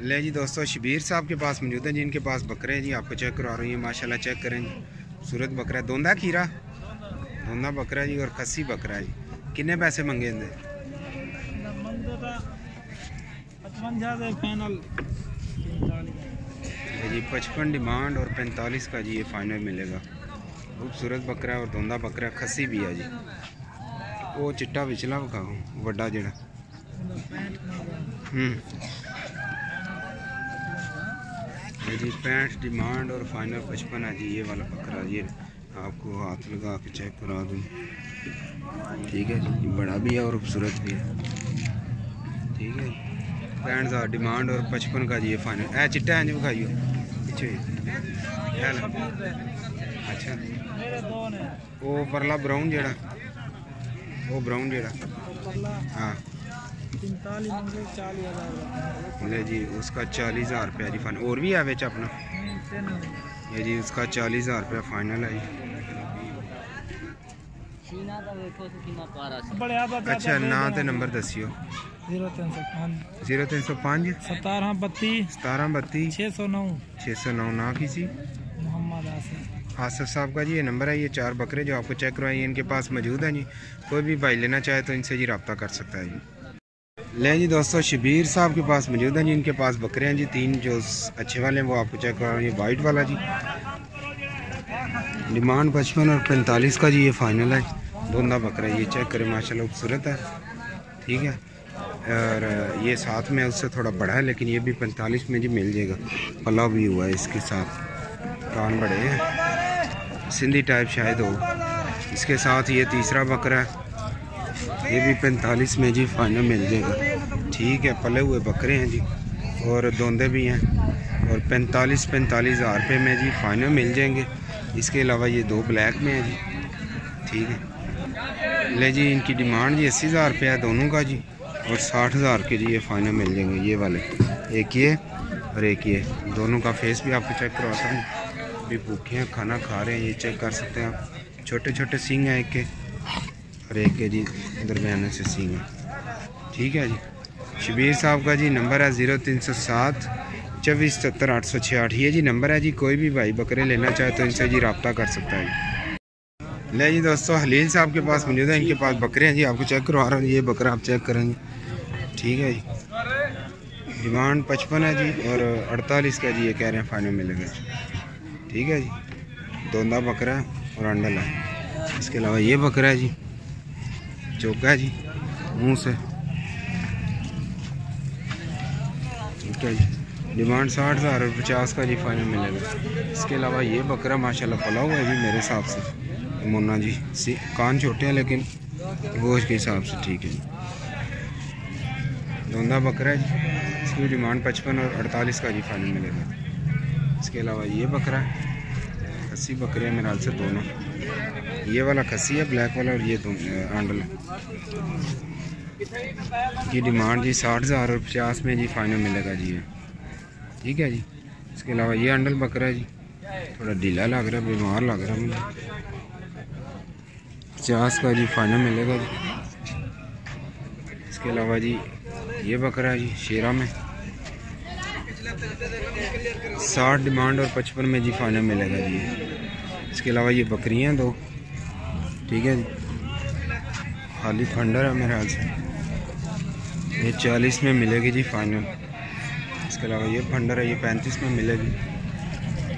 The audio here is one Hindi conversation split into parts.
ले जी दोस्तों, शबीर साहब के पास मौजूद है जी, इनके पास बकरे हैं जी, आपको चेक करवा रही है, माशाल्लाह चेक करें जी। सूरत बकरा है, दोंदा खीरा? दोंदा बकरा जी और खस्सी बकरा जी। किन्ने पैसे मंगे इनके जी, पचपन डिमांड और पैंतालीस का जी ये फाइनल मिलेगा। खूबसूरत बकरा और दोंदा बकरा खस्सी भी है जी। वो चिट्टा पिछला विखाओ वड्डा जड़ा जी पैंठ डिमांड और फाइनल पचपन है जी ये वाला बकरा ये आपको हाथ लगा के चेक करा दूँ। ठीक है जी बड़ा भी है और खूबसूरत भी है। ठीक है पैंठ हज़ार डिमांड और पचपन का जी ये फाइनल है चिट्टा है जी दिखाइयो अच्छा। वो परला ब्राउन जेड़ा वो ब्राउन जेड़ा हाँ। ले जी उसका चालीस हज़ार रुपया जी फाइनल और भी है बिच अपना? ये जी उसका चालीस हज़ार रुपया फाइनल है अच्छा ना तो नंबर दसियो। ज़ीरो तीन सौ पाँच। सतारह बत्ती। सतारह बत्ती? छः सौ नौ। छः सौ नौ ना किसी? मोहम्मद आसिफ। आसिफ साहब का जी ये नंबर है ये चार बकरे जो आपको चेक करवाइए इनके पास मौजूद हैं जी। कोई भी भाई लेना चाहे तो इनसे जी रब्ता कर सकता है जी। ले जी दोस्तों, शबीर साहब के पास मौजूद हैं जी, इनके पास बकरे हैं जी, तीन जो अच्छे वाले हैं, वो आपको चेक करवाइए वाइट वाला जी। डिमांड पचपन और पैंतालीस का जी, ये फाइनल है। दोनों बकरा, ये चेक करें, माशाल्लाह खूबसूरत है। ठीक है? और, ये साथ में उससे थोड़ा बड़ा है, लेकिन ये भी पैंतालीस में जी मिल जाएगा। पला भी हुआ है इसके साथ। कान बड़े हैं। सिंधी टाइप शायद हो। इसके साथ ये तीसरा बकरा है। ये भी पैंतालीस में जी फाइनल मिल जाएगा। ठीक है, पले हुए बकरे हैं जी, और दोंदे भी हैं। और पैंतालीस पैंतालीस हज़ार रुपये में जी फाइनल मिल जाएँगे। इसके अलावा ये दो ब्लैक में है जी। ठीक है। ले जी, इनकी डिमांड जी अस्सी हज़ार रुपया है दोनों का जी, और साठ हज़ार के जी ये फाइनल मिल जाएँगे, ये वाले। एक ये और एक ये। दोनों का फेस भी आपको चेक करवाता हूँ। अभी भूखे हैं, खाना खा रहे हैं, ये चेक कर सकते हैं आप। छोटे छोटे सिंग हैं एक के। और एक के जी दरमियाने से सिंग ठीक है जी। शबीर साहब का जी नंबर है ज़ीरो तीन सौ सात, चौबीस सत्तर आठ सौ छियाठ ये जी नंबर है जी, कोई भी भाई बकरे लेना चाहे तो इनसे जी रबता कर सकता है। ले जी दोस्तों, हलील साहब के पास मौजूद है, इनके पास बकरे हैं जी, आपको चेक करवा रहा हूँ, ये बकरा आप चेक करेंगे। ठीक है जी। डिमांड पचपन है जी, और अड़तालीस का जी, ये कह रहे हैं फाइनल मिलेगा ठीक है जी। दोंदा बकरा और अंडल है इसके अलावा ये बकरा है जी चौका जी, मुँह से। ठीक है जी। डिमांड साठ हज़ार और पचास का जी फाइनल मिलेगा। इसके अलावा ये बकरा माशाल्लाह पला हुआ है जी मेरे हिसाब से। मुन्ना जी, सी, कान छोटे हैं लेकिन गोश्त के हिसाब से ठीक है जी। धोंदा बकरा है जी। इसकी डिमांड पचपन और अड़तालीस का जी फाइनल मिलेगा। इसके अलावा ये बकरा है। खस्सी बकरे हैं मेरे हाल से दोनों। ये वाला खसी है ब्लैक वाला और ये आंडल की डिमांड जी साठ हज़ार और पचास में जी फाइनल मिलेगा जी ठीक है जी? इसके अलावा ये अंडल बकरा है जी। थोड़ा ढीला लग रहा है, बीमार लग रहा है मुझे। पचास का जी फाइनल मिलेगा जी। इसके अलावा जी ये बकरा है जी, शेरा में। साठ डिमांड और पचपन में जी फाइनल मिलेगा जी। इसके अलावा ये बकरियाँ दो। ठीक है जी। खाली फंडर है मेरे हाल से। ये चालीस में मिलेगी जी फाइनल इसके अलावा ये फंडर है ये पैंतीस में मिलेगी।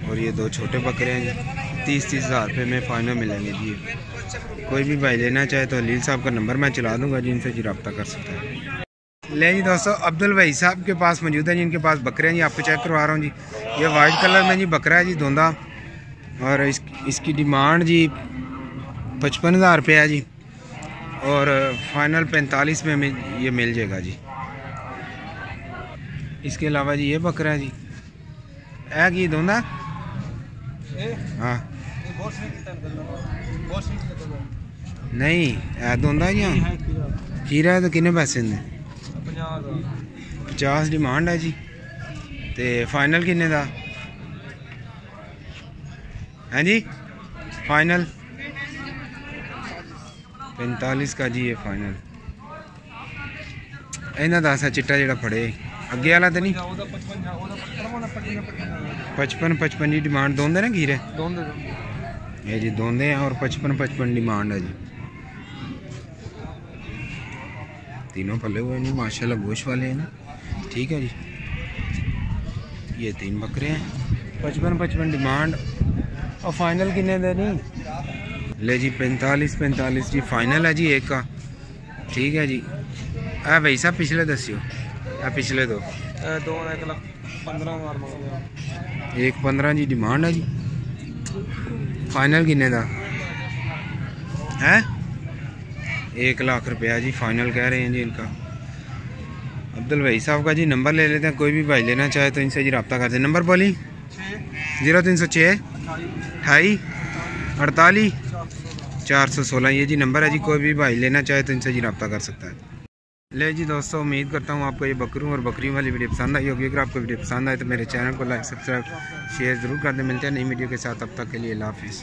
और ये दो छोटे बकरे हैं जी। तीस तीस हज़ार रुपये में फ़ाइनल मिलेंगे जी कोई भी भाई लेना चाहे तो अलील साहब का नंबर मैं चला दूँगा जी इनसे जी रब्ता कर सकता है। ले जी दोस्तों अब्दुल भाई साहब के पास मौजूद है जी इनके पास बकरे हैं जी आपको चेक करवा रहा हूँ जी। ये वाइट कलर में जी बकरा है जी धोंदा और इस, इसकी डिमांड जी पचपन हज़ार रुपये है जी। और फाइनल पैंतालीस में ये मिल जाएगा जी। इसके अलावा जी ये बकरा है। जी है कि। धोंदा हाँ नहीं है धोंदा जी? खीरा। है तो किन्ने पैसे ने? पचास डिमांड है जी। तो फाइनल किन्ने दा? हैं जी फाइनल पैंतालीस का जी ये फाइनल इन्हों का असा चिट्टा जोड़ा फड़े ਅੱਗੇ ਵਾਲਾ ਤਾਂ ਨਹੀਂ 55 55 ਦੀ ਡਿਮਾਂਡ ਦੋਂਦੇ ਨਾ ਖੀਰੇ ਇਹ ਜੀ ਦੋਂਦੇ ਆ ਔਰ 55 55 डिमांड है जी तीनों पले हुए नहीं माशाल्लाह गोश वाले हैं ना ठीक है जी ये तीन बकरे हैं पचपन पचपन डिमांड और फाइनल कितने दे नहीं ले जी पैंतालीस पैंतालीस जी फाइनल है जी एक का। ठीक है जी। आ भाई साहब पिछले दसियो आ पिछले दो। दो एक लाख पंद्रह एक पंद्रह जी डिमांड है जी। फाइनल किन्ने का है? एक लाख रुपया जी फाइनल कह रहे हैं जी इनका। अब्दुल भाई साहब का जी नंबर ले लेते हैं कोई भी भाई लेना चाहे तो इनसे जी रब्ता करते हैं नंबर बोली? ज़ीरो तीन सौ छः अठाई अड़तालीस चार सौ सोलह, ये जी नंबर है जी, कोई भी भाई लेना चाहे तो इनसे जी रब्ता कर सकता है। ले जी दोस्तों, उम्मीद करता हूँ आपको ये बकरू और बकरियों वाली वीडियो पसंद आई होगी। अगर आपको वीडियो पसंद आए तो मेरे चैनल को लाइक, सब्सक्राइब, शेयर ज़रूर कर दें। मिलते हैं नई वीडियो के साथ अब तक के लिए लाफिज़